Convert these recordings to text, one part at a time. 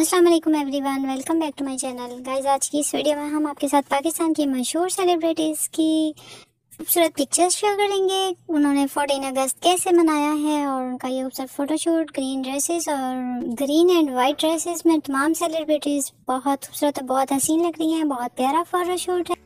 अस्सलाम वालेकुम everyone welcome back to my channel guys आज की इस वीडियो में हम आपके साथ पाकिस्तान की मशहूर सेलिब्रिटीज़ की खूबसूरत पिक्चर्स शेयर करेंगे। उन्होंने 14 अगस्त कैसे मनाया है और उनका ये खूबसूरत फ़ोटोशूट ग्रीन ड्रेसेस और ग्रीन एंड वाइट ड्रेसेस में तमाम सेलिब्रिटीज़ बहुत खूबसूरत और बहुत हसीन लग रही हैं, बहुत प्यारा फ़ोटोशूट है।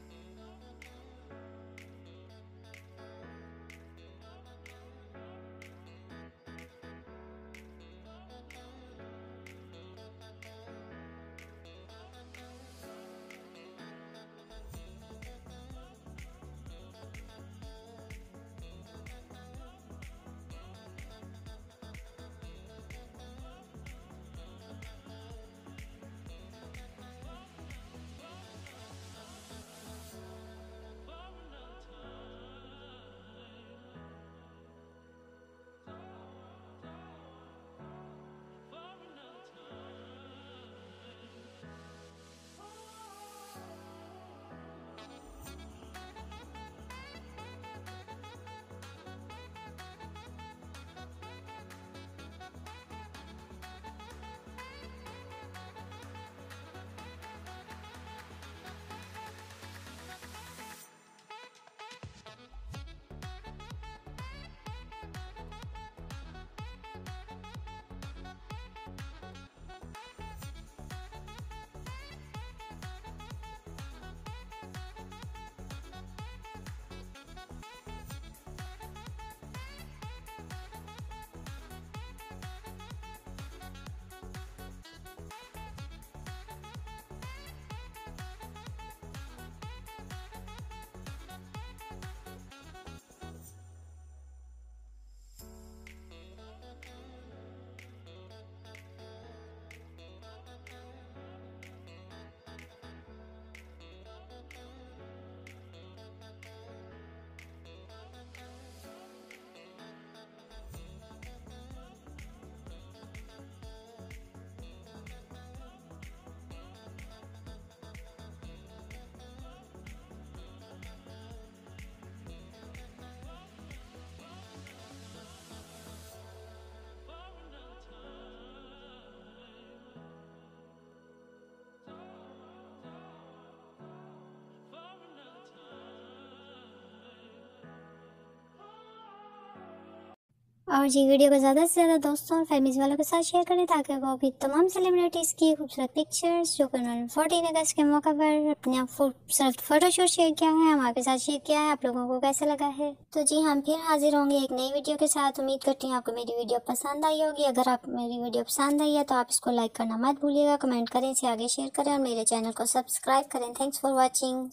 और जी वीडियो को ज़्यादा से ज़्यादा दोस्तों और फैमिली वालों के साथ शेयर करें ताकि वो भी तमाम सेलिब्रिटीज़ की खूबसूरत पिक्चर्स जो कि उन्होंने फोर्टीन अगस्त के मौका पर अपने खूबसूरत फोटोशूट शेयर किया है हमारे साथ शेयर किया है, आप लोगों को कैसा लगा है? तो जी हम फिर हाजिर होंगे एक नई वीडियो के साथ। उम्मीद करती हूँ आपको मेरी वीडियो पसंद आई होगी। अगर आप मेरी वीडियो पसंद आई है तो आप इसको लाइक करना मत भूलिएगा। कमेंट करें, इसे आगे शेयर करें और मेरे चैनल को सब्सक्राइब करें। Thanks for watching